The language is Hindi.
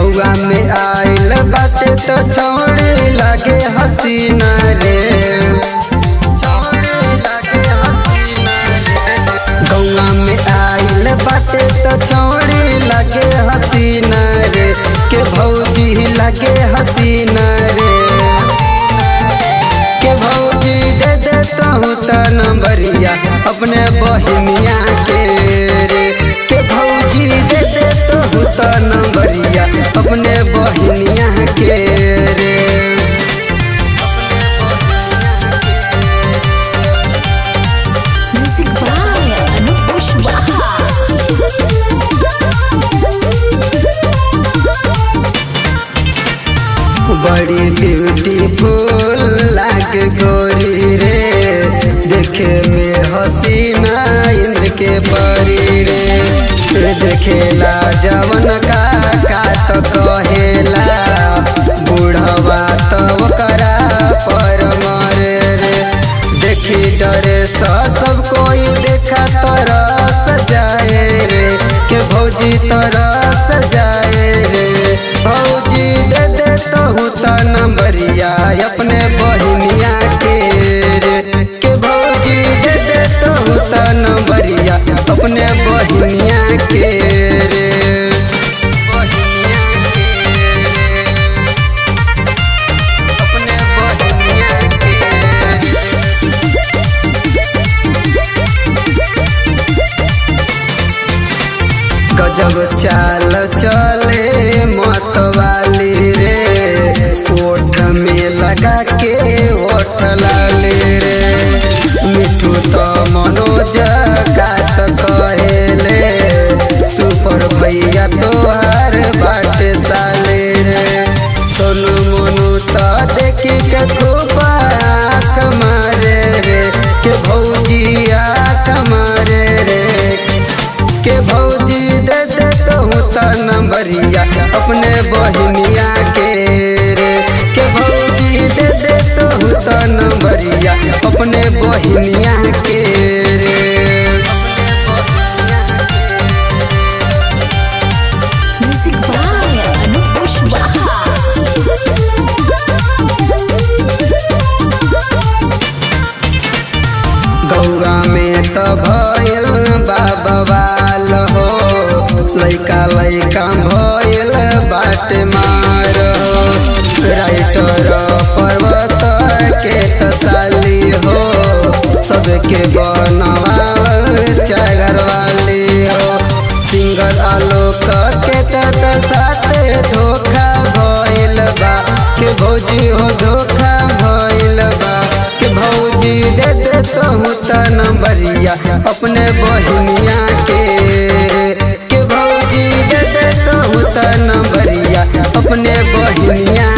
हवा में आयल बाचे तो छोड़े लगे हसीना रे गौवा में आयल बाचे तो छोड़े लगे हसीना रे के भौजी लगे हसीना रे के भौजी दे दे तो नंबरिया अपने बहनिया के रे। के भौजी दे दे त नंबरिया अपने बहनिया के रे. बड़ी ब्यूटीफुल लागे गोरी रे देखे में हसीना इंद्र के परी रे देखेला, जवन का का तो कहेला, बूढ़वा तो ओकरा पर रे। देखी डरे सब कोई देखा तरस जाए रे, के भौजी तरस जाए रे। भौजी दे दे तो नंबरिया, अपने बहनिया के रे। के भौजी दे दे तो नंबरिया, अपने बहनिया तोहार बाटे साले रे। सोनू मोनू तो देखी के खूब आँख मारे रे। के भौजिया कमारे रे। के भौजी दे दे तो हूँ नंबरिया अपने बहनिया के रे। के भौजी दे दे तो हूँ नंबरिया अपने बहनिया के रे। तो भइल बाबवाल हो। लैका लैका बाट मार राइटर पर्वत के तसाली हो। सबके बनवावल चागर वाली हो। सिंगर आलोक के तत साथे धोखा भइल बा। के हो बरिया अपने बहनिया के। के भौजी जैसे तो कहूँ बरिया अपने बहनिया